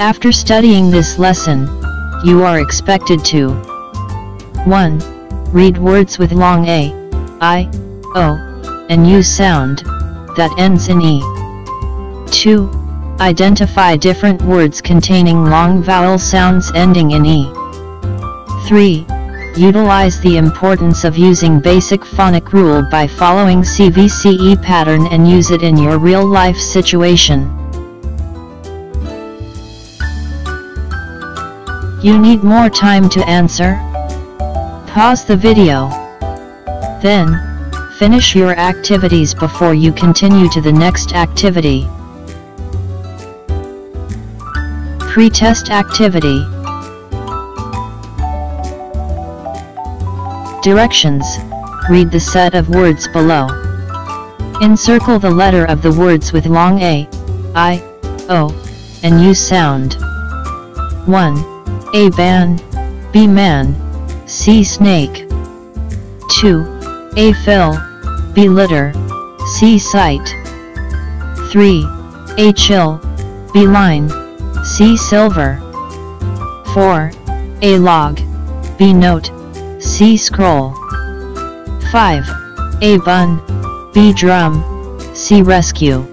After studying this lesson, you are expected to 1. Read words with long A, I, O, and use sound that ends in E. 2. Identify different words containing long vowel sounds ending in E. 3. Utilize the importance of using basic phonic rule by following CVCE pattern and use it in your real life situation. You need more time to answer? Pause the video. Then, finish your activities before you continue to the next activity. Pre-test activity. Directions. Read the set of words below. Encircle the letter of the words with long A, I, O, and use sound. 1. A ban, B man, C snake. 2. A fill, B litter, C site. 3. A chill, B line, C silver. 4. A log, B note, C scroll. 5. A bun, B drum, C rescue.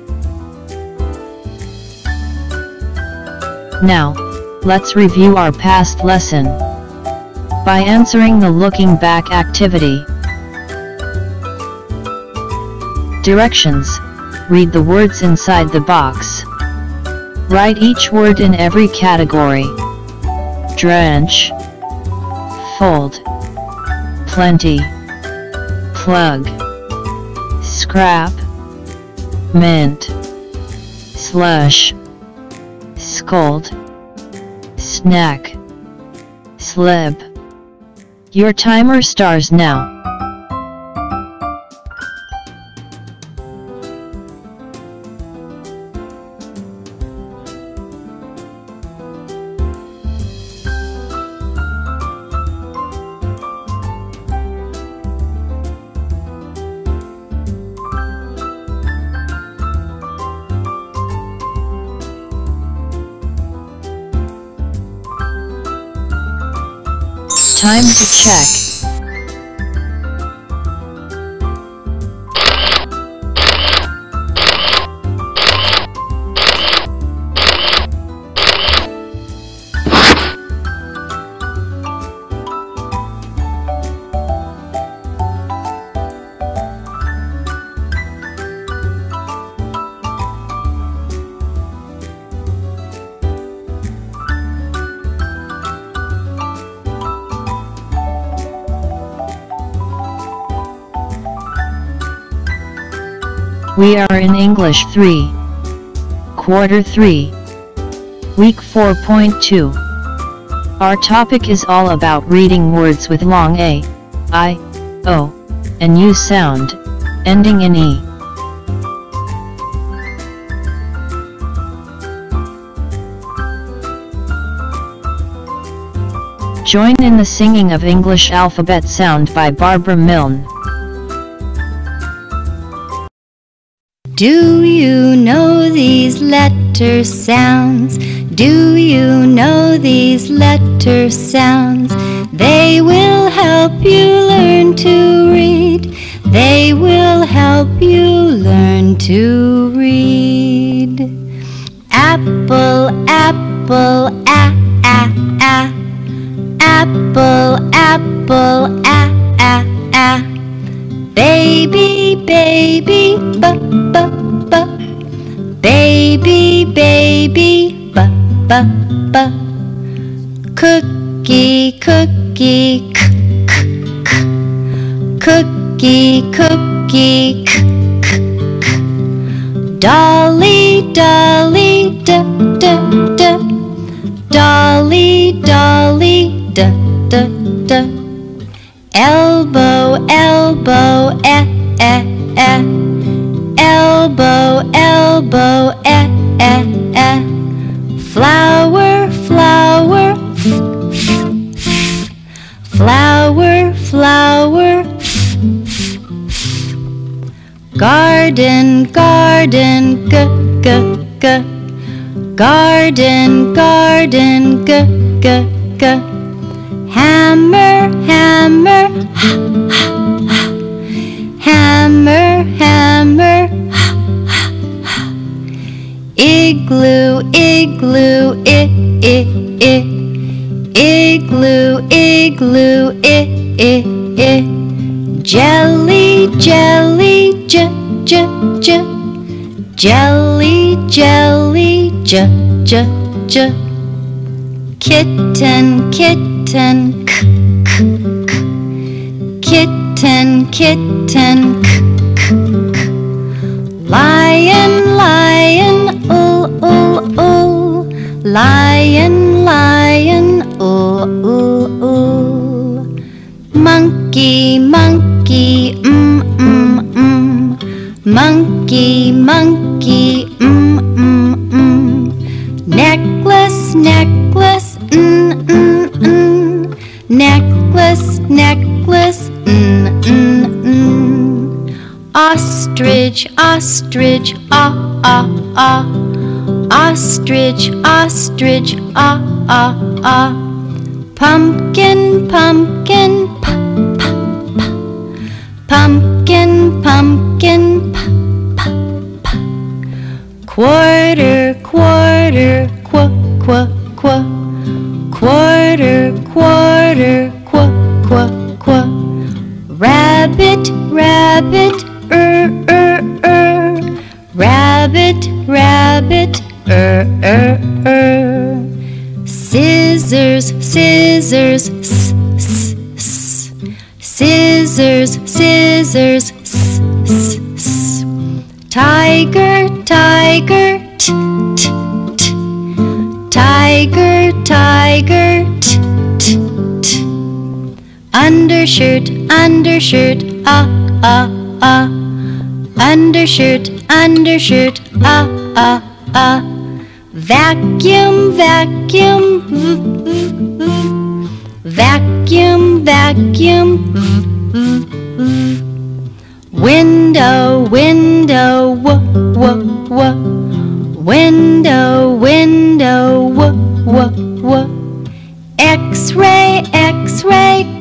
Now, let's review our past lesson. By answering the looking back activity. Directions. Read the words inside the box. Write each word in every category. Drench. Fold. Plenty. Plug. Scrap. Mint. Slush. Scold snack. Slip. Your timer starts now. Time We are in English 3. Quarter 3. Week 4.2. Our topic is all about reading words with long A, I, O, and U sound, ending in E. Join in the singing of English alphabet sound by Barbara Milne. Do you know these letter sounds? Do you know these letter sounds? They will help you learn to read. They will help you learn to read. Apple, apple, a, a, a. Apple, apple, a, a, a. Baby, baby, ba, ba, ba. Baby, baby, ba, ba, ba. Cookie, cookie, k, k, k. Cookie, cookie, k, k, k. Dolly, dolly, da, da, da. Dolly, dolly, da, da, da elbow, elbow, eh, eh, Elbow, eh, eh, eh. Flower, flower. Flower, flower. Garden, garden, g, g, g. Garden, garden, g, g, g. Hammer, hammer, ha, ha, ha. Igloo, igloo, i, i, i. Igloo, igloo, i, i, i. Jelly, jelly, j, j, j. Jelly, jelly, j, j, j. Kitten, kitten, k, k, k. Kitten, kitten, k, k, k. Lion, Lion, lion, ooh, ooh, ooh. Monkey, monkey, mm, mm, mm. Monkey, monkey, mm, mm, mm. Necklace, necklace, mm, mm, mm. Necklace, necklace, mm, mm, mm. Ostrich, ostrich, ah, ah, ah. Ostrich, ostrich, ah, ah, ah. Pumpkin, pumpkin, pa, pa, pa. Pumpkin, pumpkin, pa, pa, pa. Quarter, quarter, qua, qua, qua. Quarter, quarter, qua, qua, qua. Rabbit, rabbit, er, er, er. Rabbit, rabbit, er, er, er. Scissors, scissors, s, s, s. Scissors, scissors, s, s, s. Tiger, tiger, t, t, t. Tiger, tiger, t, t, t. Undershirt, undershirt, ah, ah, ah. Undershirt, undershirt, ah, ah, ah. Vacuum, vacuum, v, v, v. Vacuum, vacuum, v, v, v. Window, window, w, w, w. Window, window. X-ray, X-ray,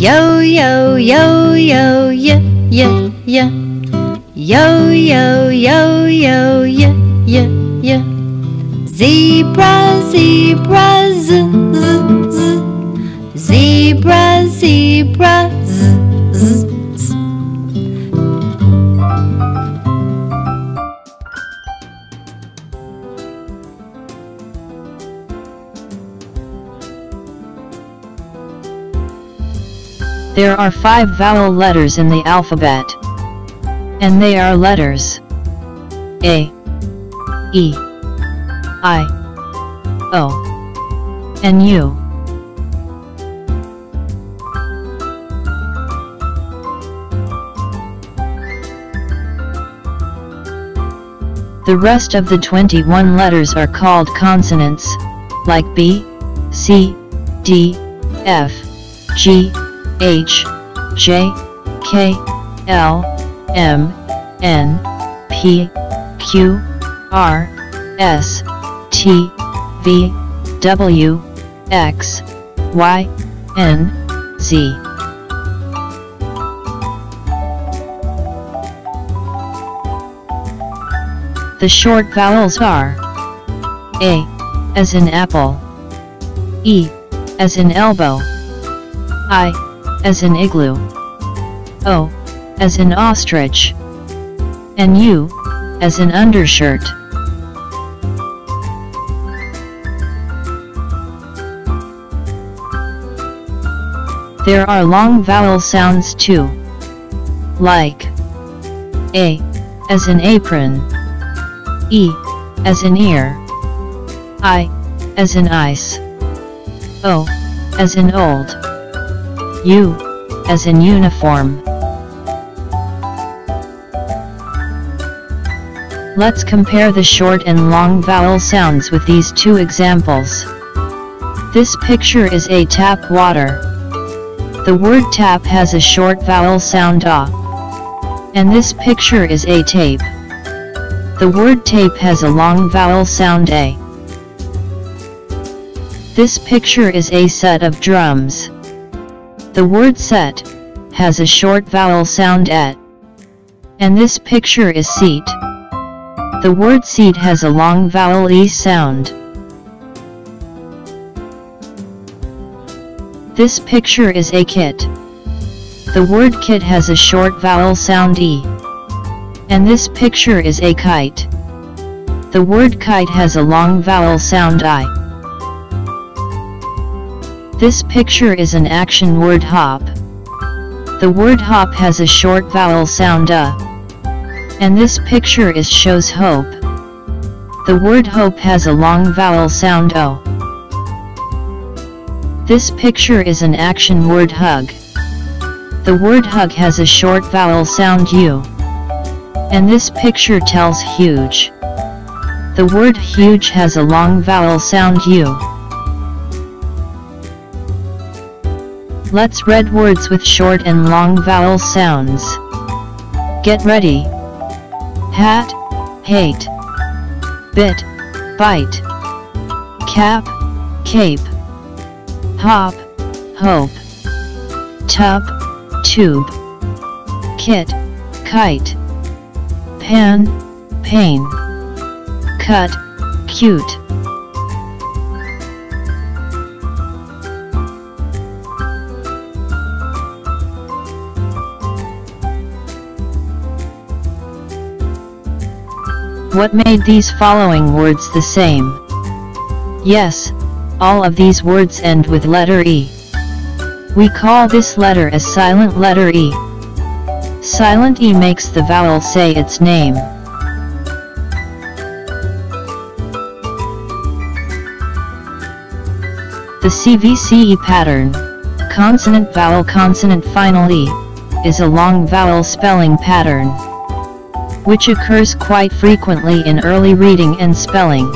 Yo, yo, yo, yo, yeah, yeah, yeah. Yo, yo, yo, yo, yeah, There are five vowel letters in the alphabet. And they are letters. A, E, I, O, and U. The rest of the 21 letters are called consonants, like B, C, D, F, G, H, J, K, L, M, N, P, Q, R, S, T, V, W, X, Y, N, Z. The short vowels are A, as in apple, E, as in elbow, I, as in igloo, O, as in ostrich, and U, as in undershirt. There are long vowel sounds too, like A, as in apron, E, as in ear, I, as in ice, O, as in old, U, as in uniform. Let's compare the short and long vowel sounds with these two examples. This picture is a tap water. The word tap has a short vowel sound a. And this picture is a tape. The word tape has a long vowel sound a. This picture is a set of drums. The word set has a short vowel sound et. And this picture is seat. The word seat has a long vowel e sound. This picture is a kit. The word kit has a short vowel sound e. And this picture is a kite. The word kite has a long vowel sound i. This picture is an action word hop. The word hop has a short vowel sound a. And this picture is shows hope. The word hope has a long vowel sound o. This picture is an action word hug. The word hug has a short vowel sound U. And this picture tells huge. The word huge has a long vowel sound U. Let's read words with short and long vowel sounds. Get ready. Hat, hate. Bit, bite. Cap, cape hop, hope, tub, tube, kit, kite, pan, pain, cut, cute. What made these following words the same? Yes, all of these words end with letter E. We call this letter a silent letter E. Silent E makes the vowel say its name. The CVCE pattern, consonant vowel consonant final E, is a long vowel spelling pattern, which occurs quite frequently in early reading and spelling.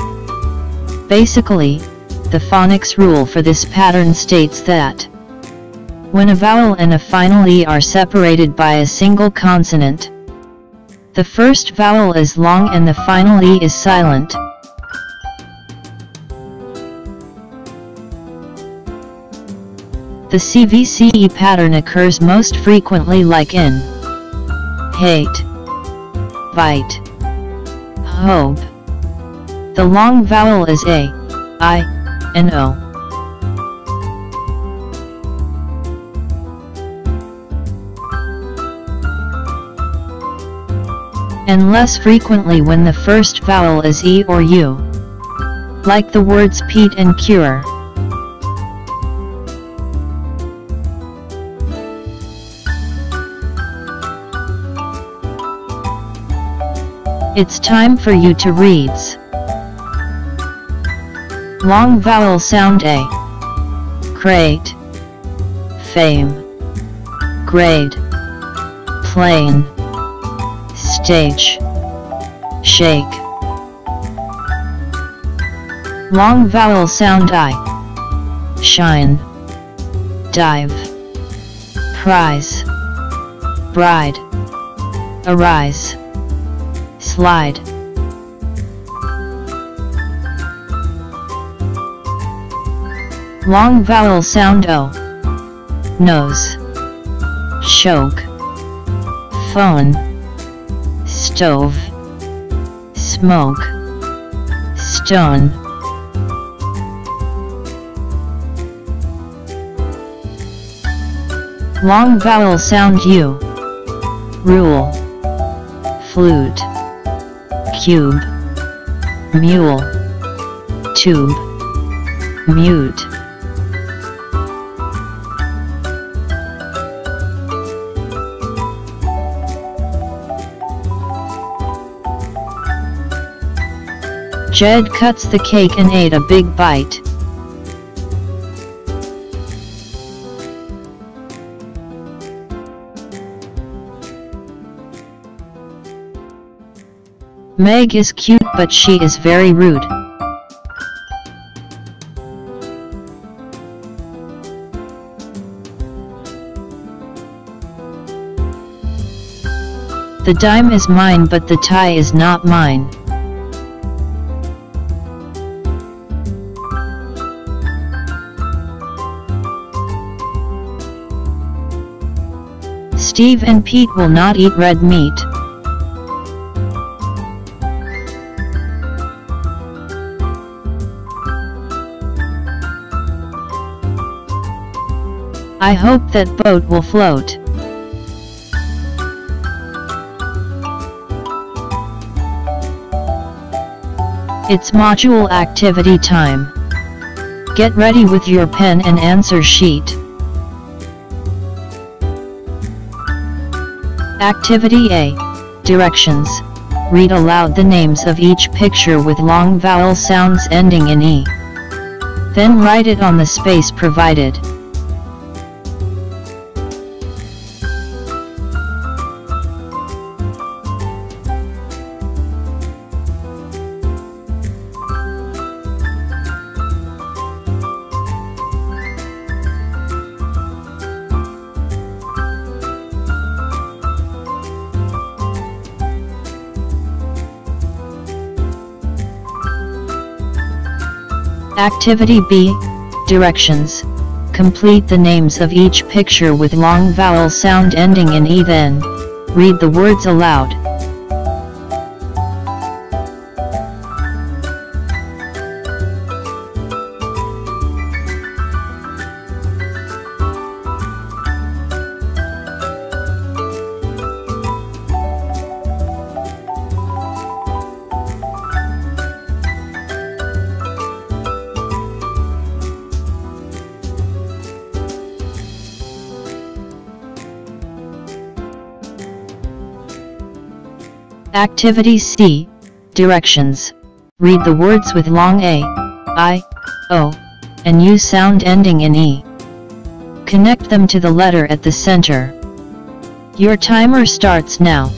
Basically, the phonics rule for this pattern states that when a vowel and a final E are separated by a single consonant, the first vowel is long and the final E is silent. The CVCE pattern occurs most frequently like in hate, bite, hope. The long vowel is A, I, and O. And less frequently when the first vowel is E or U. Like the words Pete and cure. It's time for you to reads. Long vowel sound A. Crate. Fame. Grade. Plane. Stage. Shake. Long vowel sound I. Shine. Dive. Prize. Bride. Arise. Slide. Long vowel sound O. Nose. Choke. Phone. Stove. Smoke. Stone. Long vowel sound U. Rule. Flute. Cube. Mule. Tube. Mute. Jed cuts the cake and ate a big bite. Meg is cute but she is very rude. The dime is mine but the tie is not mine. Steve and Pete will not eat red meat. I hope that boat will float. It's module activity time. Get ready with your pen and answer sheet. Activity A. Directions. Read aloud the names of each picture with long vowel sounds ending in E. Then write it on the space provided. Activity B, Directions. Complete the names of each picture with long vowel sound ending in E then, read the words aloud. Activity C. Directions. Read the words with long A, I, O, and U sound ending in E. Connect them to the letter at the center. Your timer starts now.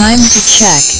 Time to check.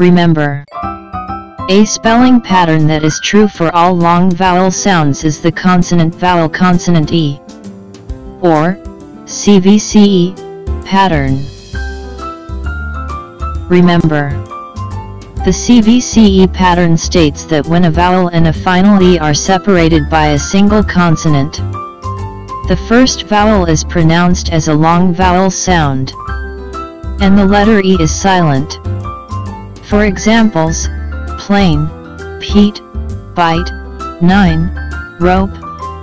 Remember, a spelling pattern that is true for all long vowel sounds is the consonant vowel consonant E or CVCE pattern. Remember, the CVCE pattern states that when a vowel and a final E are separated by a single consonant, the first vowel is pronounced as a long vowel sound. and the letter E is silent. For examples, plane, peat, bite, nine, rope,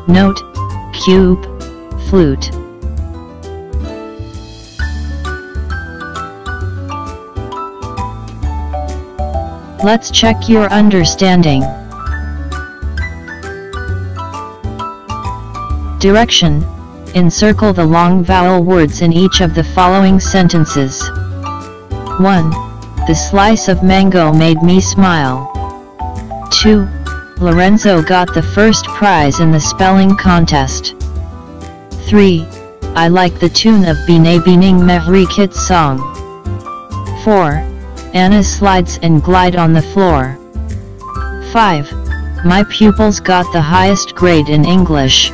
note, cube, flute. Let's check your understanding. Direction Encircle the long vowel words in each of the following sentences. 1. The slice of mango made me smile. 2. Lorenzo got the first prize in the spelling contest. 3. I like the tune of Binibining Marikit's song. 4. Anna slides and glide on the floor. 5. My pupils got the highest grade in English.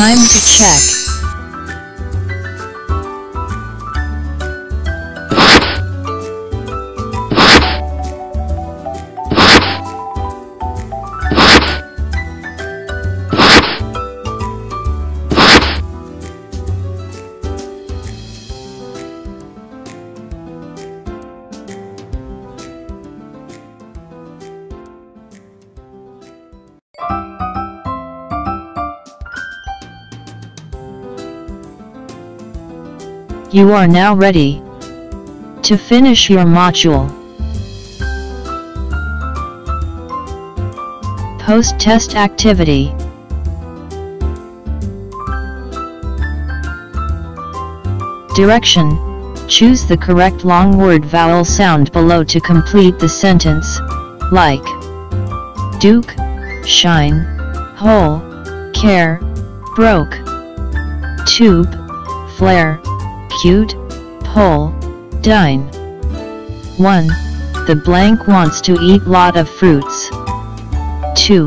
Time to check. You are now ready to finish your module. Post-test activity. Direction. Choose the correct long word vowel sound below to complete the sentence, like Duke, Shine, Hole, Care, Broke, Tube, Flare, cute, pull, dine. 1. The blank wants to eat lot of fruits. 2.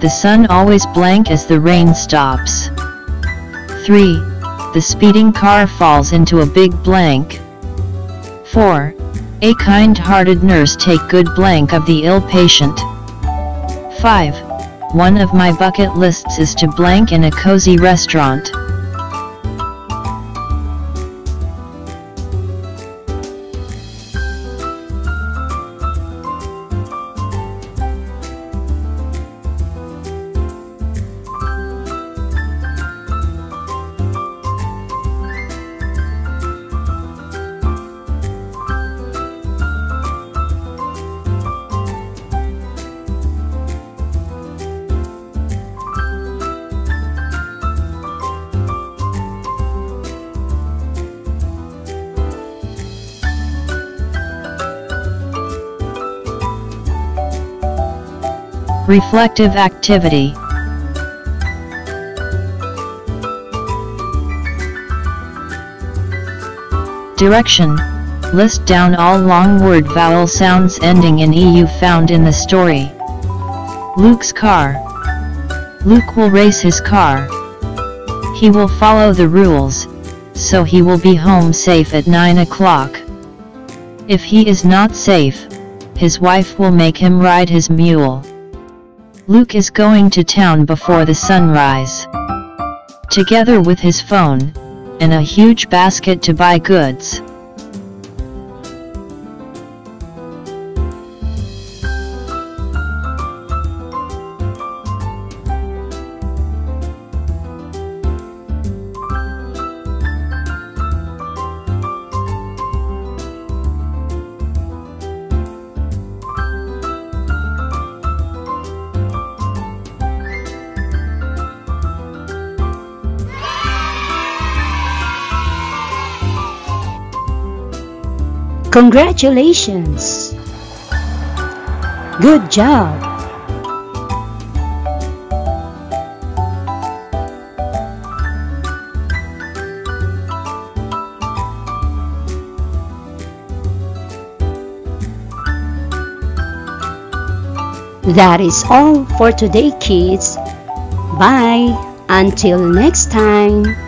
The sun always blank as the rain stops. 3. The speeding car falls into a big blank. 4. A kind-hearted nurse take good blank of the ill patient. 5. One of my bucket lists is to blank in a cozy restaurant. Reflective activity Direction List down all long word vowel sounds ending in EU found in the story. Luke's car. Luke will race his car. He will follow the rules, so he will be home safe at 9 o'clock. If he is not safe, his wife will make him ride his mule. Luke is going to town before the sunrise. Together with his phone, and a huge basket to buy goods. Congratulations! Good job! That is all for today, kids. Bye. Until next time.